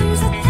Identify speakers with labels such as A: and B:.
A: seems that